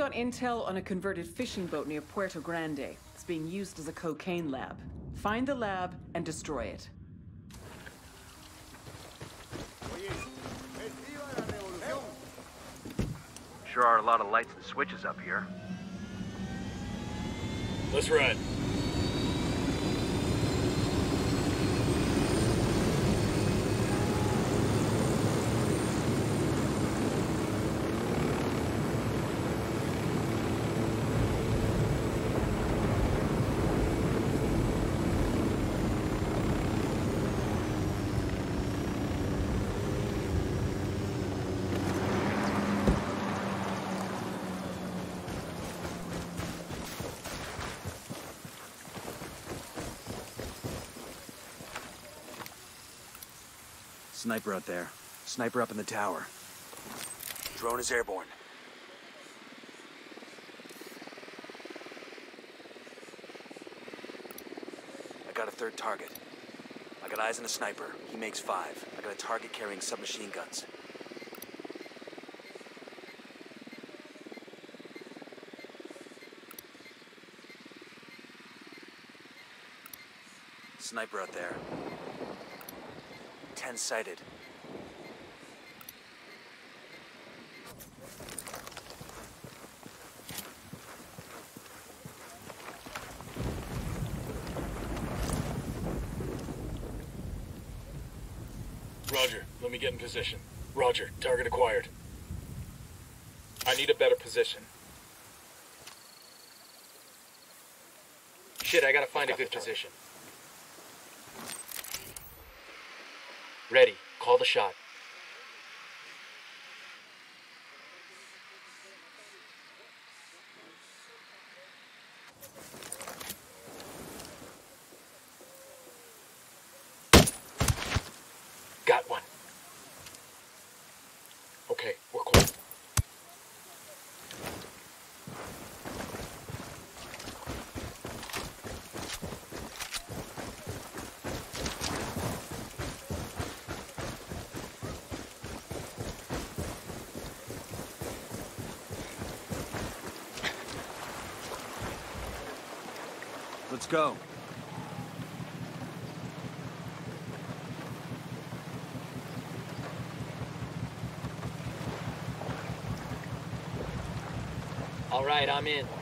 got intel on a converted fishing boat near Puerto Grande. It's being used as a cocaine lab. Find the lab and destroy it. Sure are a lot of lights and switches up here. Let's ride. Sniper out there. Sniper up in the tower. Drone is airborne. I got a third target. I got eyes on a sniper. He makes five. I got a target carrying submachine guns. Sniper out there. Ten sighted. Roger, let me get in position. Roger, target acquired. I need a better position. Shit, I gotta find a good position. Ready. Call the shot. Go. All right, I'm in.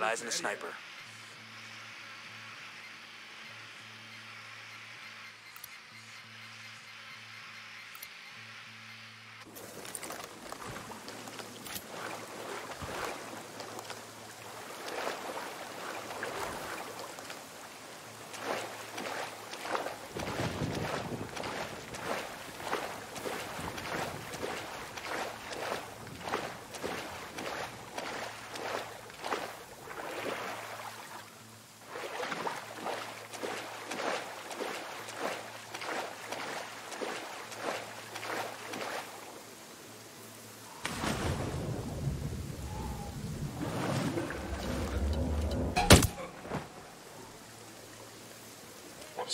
I got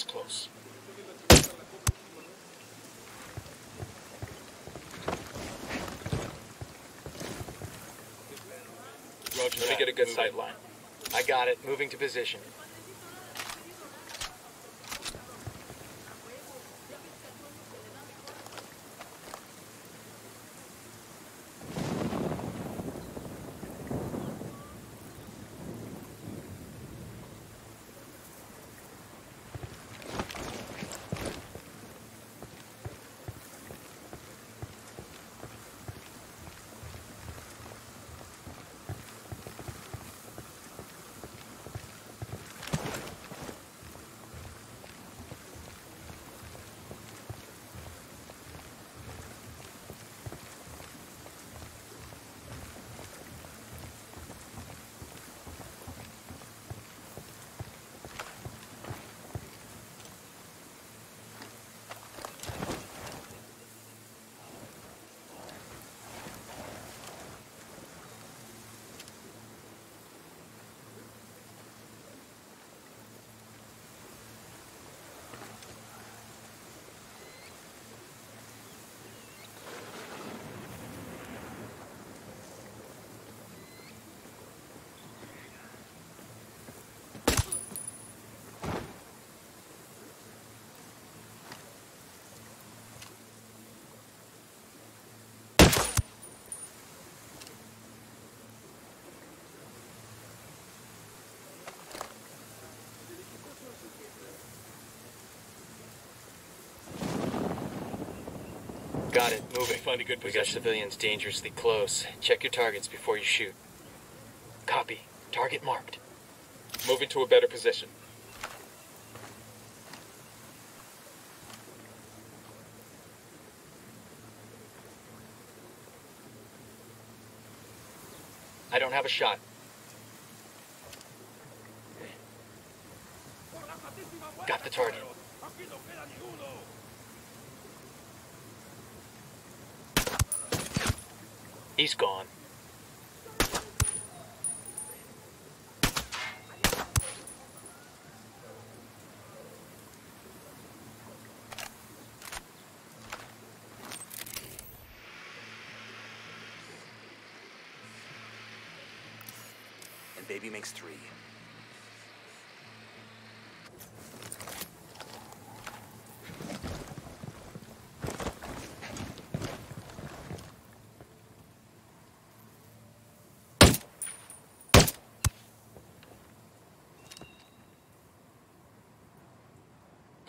eyes on a sniper. That was close. good sight line. I got it. Moving to position. Got it. Moving. Find a good position. We got civilians dangerously close. Check your targets before you shoot. Copy. Target marked. Moving to a better position. I don't have a shot. Got the target. He's gone. And baby makes three.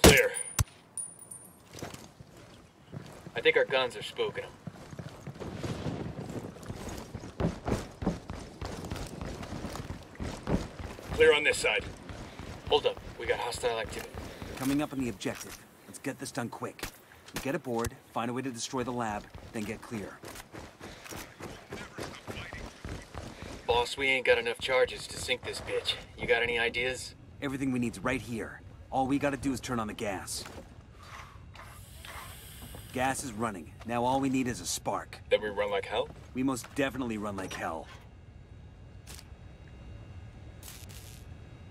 Clear. I think our guns are spooking them. Clear on this side. Hold up. We got hostile activity. Coming up on the objective. Let's get this done quick. We get aboard, find a way to destroy the lab, then get clear. Boss, we ain't got enough charges to sink this bitch. You got any ideas? Everything we need's right here. All we gotta do is turn on the gas. Gas is running. Now all we need is a spark. Then we run like hell. We most definitely run like hell.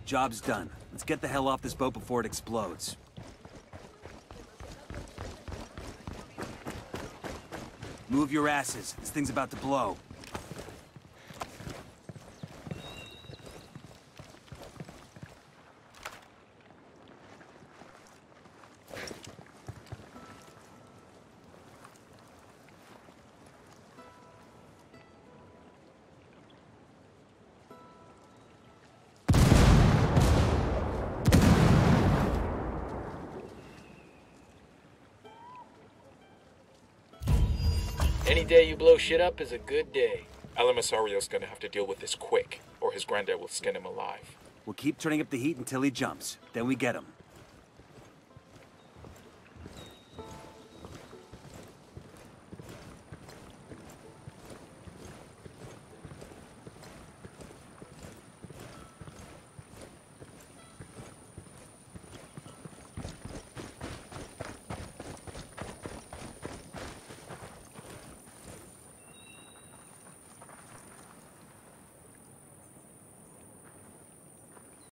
Job's done. Let's get the hell off this boat before it explodes. Move your asses. This thing's about to blow. Any day you blow shit up is a good day. Alamasario's gonna have to deal with this quick, or his granddad will skin him alive. We'll keep turning up the heat until he jumps. Then we get him.